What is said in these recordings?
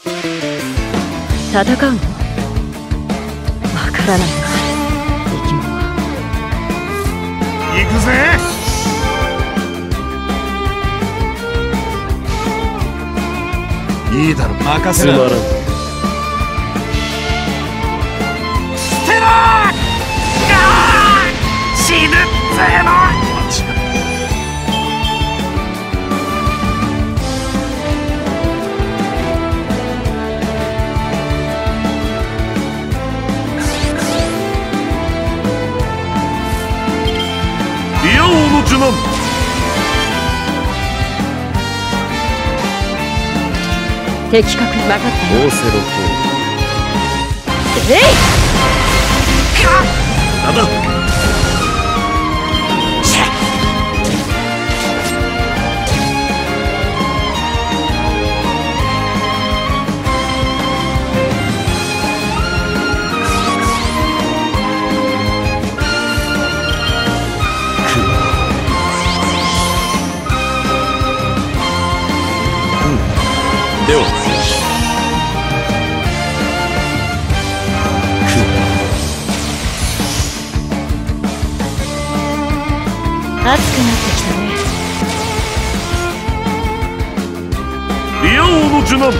戦うの？わからないな生き物は行くぜ。いいだろ。任せろ。つまらん捨てろ。死ぬぜの的確に分かったよ。オーセロえい。なん。だではきたね。リア王の受難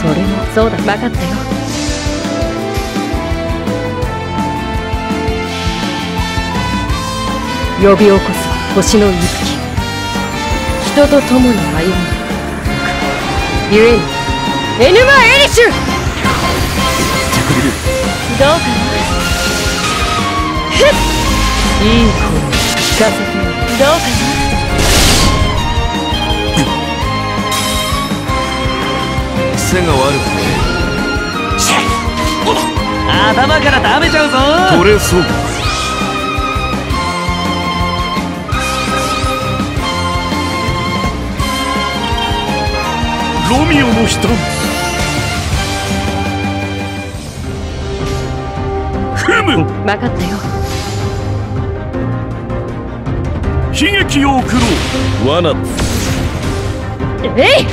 それもそうだ。分かったよ呼び起こす星の息吹人と共に歩むゆえにエヌマ・エリシュ。どうかな。ふっいい声を聞かせてどうかな癖が悪くて頭から食べちゃうぞ取れそうロミオの人。ふむ分かったよ。悲劇を送ろう。罠。えい！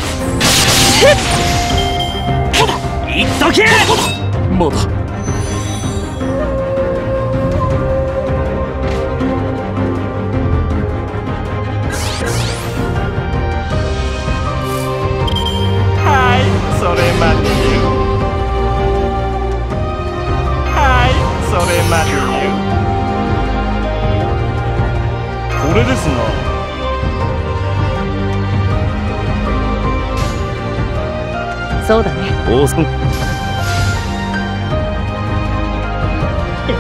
言っとけまだれですな。そうだね。オー。ソン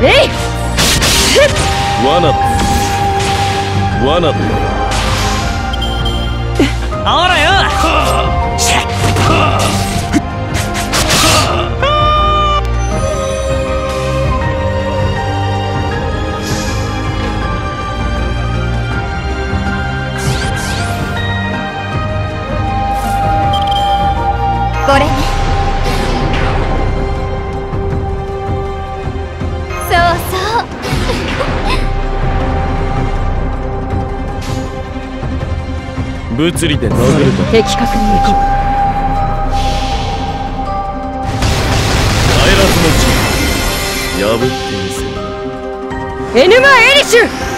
えい罠罠ほらよこれね。そうそう。物理で殴ると。的確に行こ帰らずの地破ってみせエヌマ・エリシュ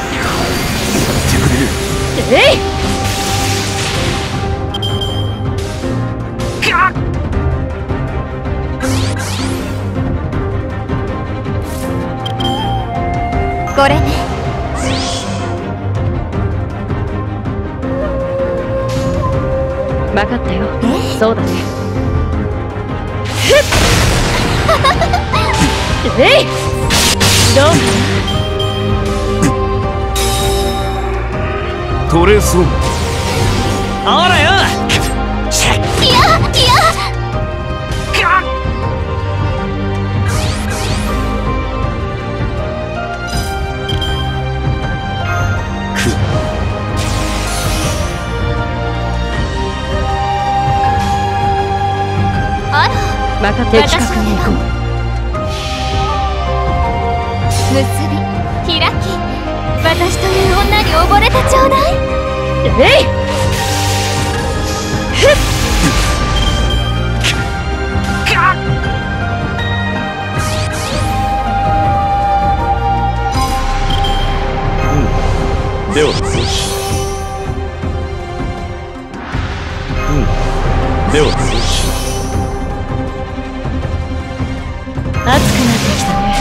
これね。分かったよ。そうだね。えい！どう？取れそうほらよまた的確に行こう結び開き私という女に溺れてちょうだい。えい。ではそうし。うん。ではそうし熱くなってきたね。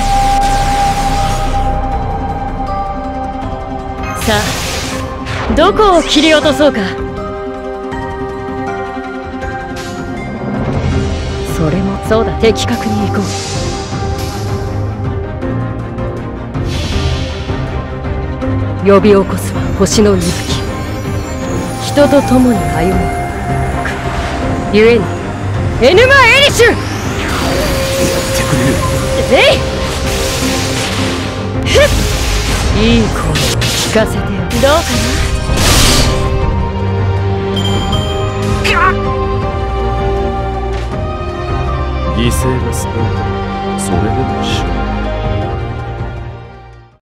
さあどこを切り落とそうか。それもそうだ。的確に行こう。呼び起こすは星の息吹。人と共に歩む。ゆえにエヌマ・エリシュ！るえい。ふっいい声聞かせてよ。どうか犠牲が少ない。それでも一緒